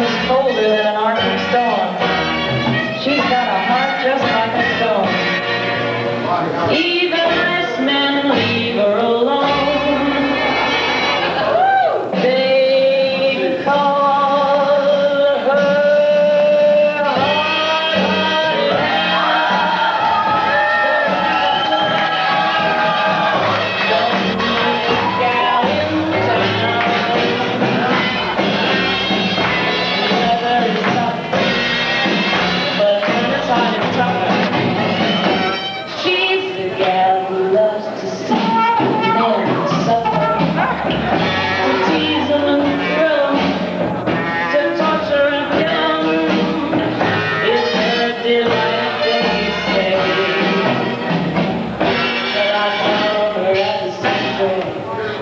seems colder than an Arctic storm. She's got a heart just like a stone. Even icemen leave her alone.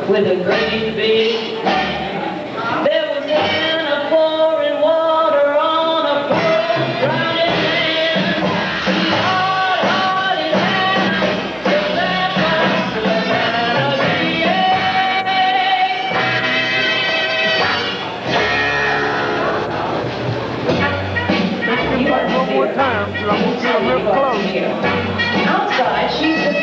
With a great big there was Hannah pouring water on a poor drowning man. She hard-hearted Hannah till that was Hannah One more time, I'm gonna come real close. Outside, she's